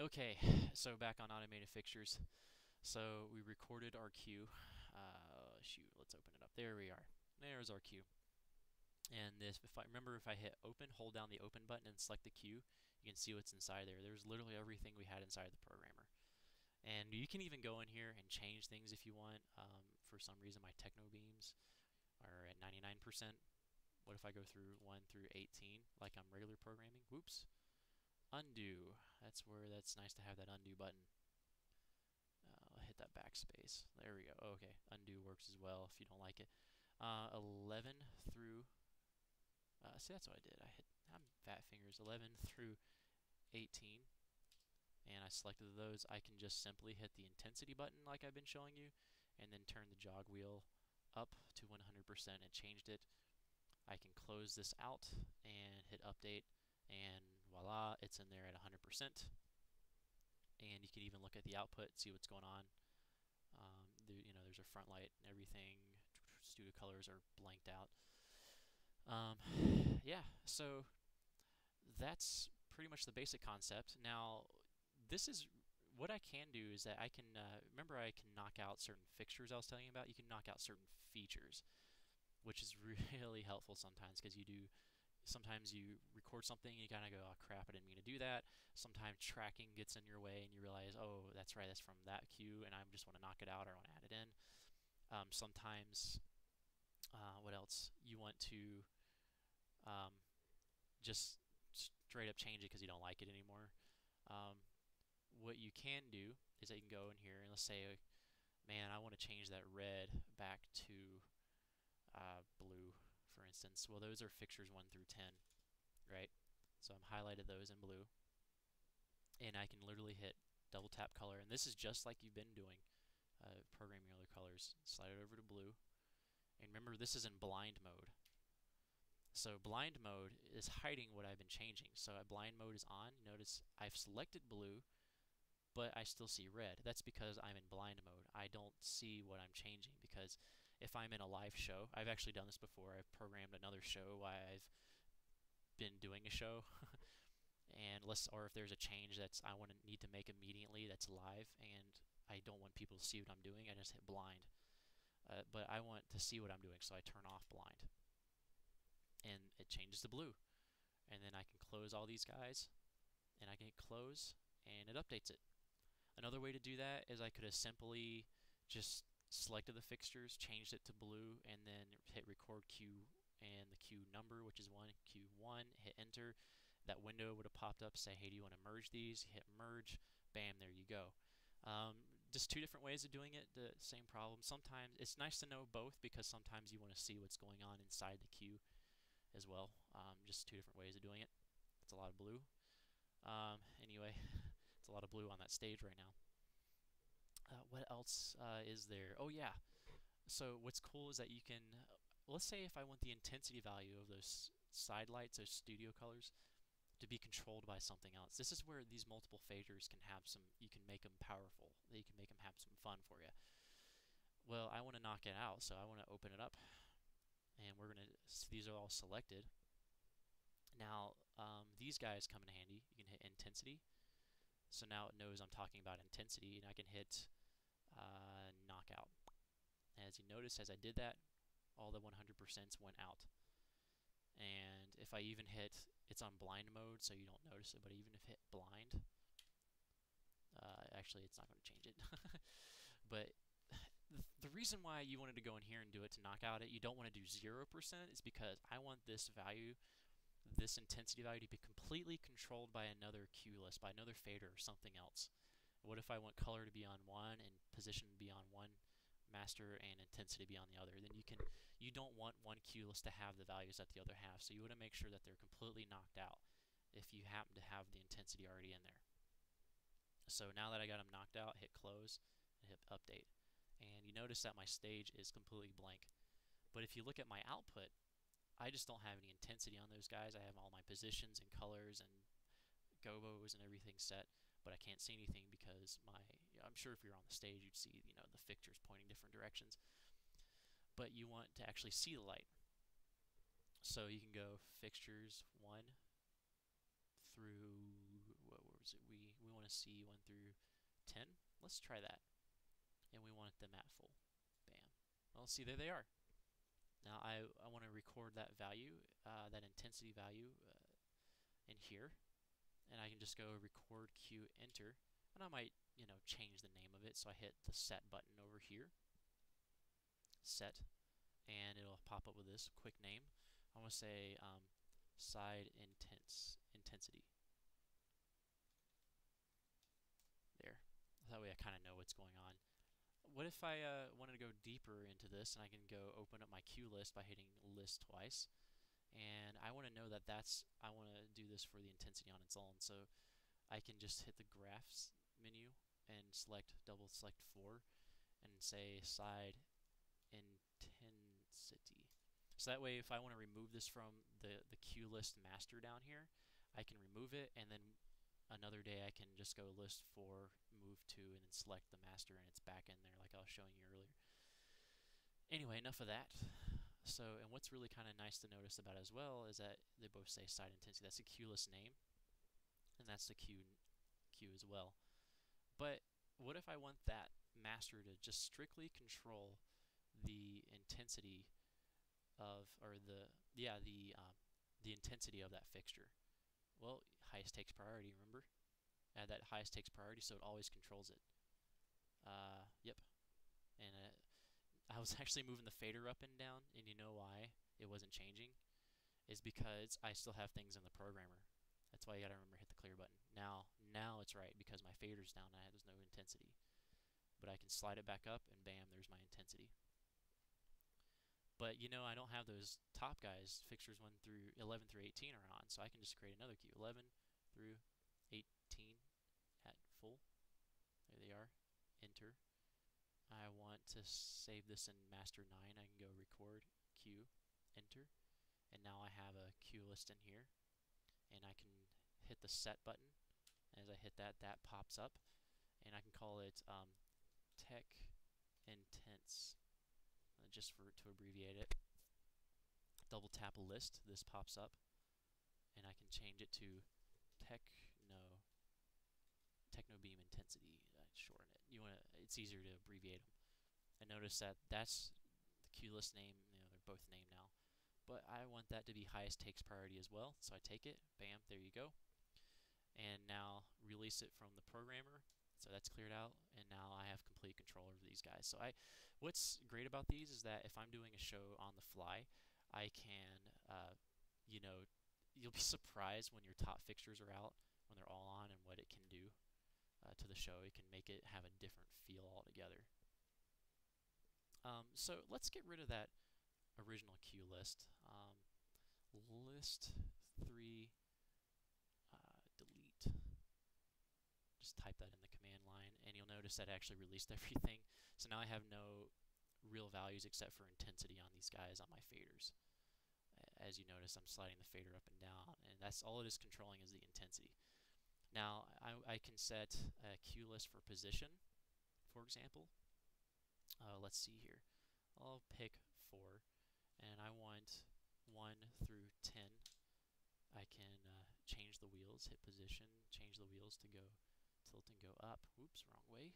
Okay, so back on automated fixtures. So we recorded our cue. Uh, shoot, let's open it up. There we are. There's our cue. And this, if I remember, if I hit open, hold down the open button and select the cue, you can see what's inside there. There's literally everything we had inside the programmer. And you can even go in here and change things if you want. Um, for some reason, my techno beams are at 99%. What if I go through 1 through 18 like I'm regular programming? Whoops. Undo. That's where that's nice to have that undo button. Uh, I'll hit that backspace. There we go. Okay, undo works as well if you don't like it. Uh, 11 through. Uh, see, that's what I did. I hit. I'm fat fingers. 11 through 18 and I selected those, I can just simply hit the intensity button like I've been showing you, and then turn the jog wheel up to 100% and changed it. I can close this out and hit update, and voila, it's in there at 100%. And you can even look at the output, see what's going on. Um, you know, there's a front light and everything. Studio colors are blanked out. Um, yeah, so that's pretty much the basic concept. Now, this is what I can do is that I can uh, remember I can knock out certain fixtures I was telling you about. You can knock out certain features, which is really helpful sometimes because you do. Sometimes you record something and you kind of go, "Oh crap, I didn't mean to do that." Sometimes tracking gets in your way and you realize, "Oh, that's right, that's from that cue," and I just want to knock it out or I want to add it in. Um, sometimes, uh, what else? You want to um, just straight up change it because you don't like it anymore. Um, what you can do is that you can go in here and let's say, man, I want to change that red back to uh, blue, instance. Well, those are fixtures 1 through 10, right? So I'm highlighted those in blue. And I can literally hit double tap color. And this is just like you've been doing, uh, programming other colors. Slide it over to blue. And remember, this is in blind mode. So blind mode is hiding what I've been changing. So blind mode is on. Notice I've selected blue, but I still see red. That's because I'm in blind mode. I don't see what I'm changing because if I'm in a live show, I've actually done this before. I've programmed another show while I've been doing a show. and let's or if there's a change that's I want to need to make immediately that's live and I don't want people to see what I'm doing, I just hit blind. Uh, but I want to see what I'm doing, so I turn off blind. And it changes to blue. And then I can close all these guys, and I can hit close, and it updates it. Another way to do that is I could have simply just selected the fixtures, changed it to blue, and then hit record cue and the cue number, which is 1, Q1, hit enter. That window would have popped up, say, hey, do you want to merge these? Hit merge, bam, there you go. Um, just two different ways of doing it, the same problem. Sometimes it's nice to know both because sometimes you want to see what's going on inside the cue as well. Um, just two different ways of doing it. It's a lot of blue. Um, anyway, it's a lot of blue on that stage right now. Uh, what else uh, is there? Oh yeah. So what's cool is that you can, let's say if I want the intensity value of those side lights, those studio colors, to be controlled by something else. This is where these multiple faders can have some, you can make them powerful. You can make them have some fun for you. Well, I want to knock it out, so I want to open it up. And we're going to, these are all selected. Now, um, these guys come in handy. You can hit intensity. So now it knows I'm talking about and I can hit uh, knockout. As you notice, as I did that, all the 100% went out. And if I even hit, it's on blind mode, so you don't notice it, but even if hit blind, uh, actually it's not going to change it. but the reason why you wanted to go in here and do it to knock out it, you don't want to do 0% is because I want this value this intensity value to be completely controlled by another cue list, by another fader or something else. What if I want color to be on one and position to be on one master and intensity be on the other? Then you can you don't want one cue list to have the values that the other have, so you want to make sure that they're completely knocked out if you happen to have the intensity already in there. So now that I got them knocked out, hit close and hit update. And you notice that my stage is completely blank. But if you look at my output, I just don't have any intensity on those guys. I have all my positions and colors and gobos and everything set, but I can't see anything because my I'm sure if you're on the stage you'd see, you know, the fixtures pointing different directions. But you want to actually see the light. So you can go fixtures 1 through what was it? We we want to see 1 through 10. Let's try that. And we want them at full. Bam. Well, see, there they are. Now I, I want to record that value, uh, that intensity value uh, in here. And I can just go record Q enter. And I might, you know, change the name of it. So I hit the set button over here. Set. And it'll pop up with this quick name. I want to say um, side intense intensity. There. That way I kind of know what's going on. What if I uh, wanted to go deeper into this and I can go open up my cue list by hitting list twice and I want to know that that's I want to do this for the intensity on its own so I can just hit the graphs menu and select double select 4 and say side intensity so that way if I want to remove this from the the cue list master down here I can remove it and then another day I can just go list 4 move to and then select the master and it's back in there like I was showing you earlier. Anyway, enough of that. So, and what's really kind of nice to notice about as well is that they both say side intensity. That's the cue list name, and that's the cue cue as well. But what if I want that master to just strictly control the intensity of, or the yeah the um, the intensity of that fixture? Well, highest takes priority. Remember, add that highest takes priority so it always controls it. Uh, yep. And uh, I was actually moving the fader up and down, and you know why it wasn't changing? Is because I still have things in the programmer. That's why you gotta remember hit the clear button. Now, now it's right because my fader's down and there's no intensity. But I can slide it back up and bam, there's my intensity. But you know, I don't have those top guys. Fixtures 1 through 11 through 18 are on, so I can just create another cue. 11 through 18 at full. There they are. Enter. I want to save this in master 9. I can go record, cue, enter. And now I have a cue list in here. And I can hit the set button. As I hit that, that pops up. And I can call it um, tech intense, uh, just for to abbreviate it. Double tap a list. This pops up. And I can change it to techno techno beam intensity. I shorten it. You want? It's easier to abbreviate them. And notice that that's the cue list name. You know, they're both named now. But I want that to be highest takes priority as well. So I take it. Bam. There you go. And now release it from the programmer. So that's cleared out, and now I have complete control over these guys. So I, what's great about these is that if I'm doing a show on the fly, I can, uh, you know, you'll be surprised when your top fixtures are out, when they're all on, and what it can do uh, to the show. It can make it have a different feel altogether. Um, so let's get rid of that original cue list. Um, list 3 uh, delete. Just type that in the command line and you'll notice that actually released everything. So now I have no real values except for intensity on these guys on my faders. As you notice, I'm sliding the fader up and down, and that's all it is controlling is the intensity. Now, I, I can set a cue list for position, for example. Uh, let's see here. I'll pick 4, and I want 1 through 10. I can uh, change the wheels, hit position, change the wheels to go tilt and go up. Whoops, wrong way.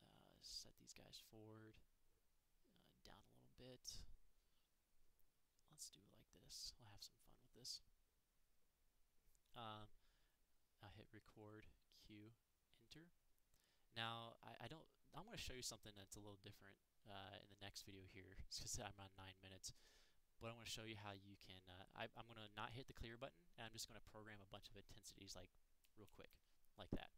Uh, set these guys forward, uh, down a little bit. Let's do like this. We'll have some fun with this. Um, I hit record, cue, enter. Now, Going to show you something that's a little different uh, in the next video here, because I'm on 9 minutes. But I want to show you how you can, uh, I, I'm going to not hit the clear button, and I'm just going to program a bunch of intensities like real quick, like that.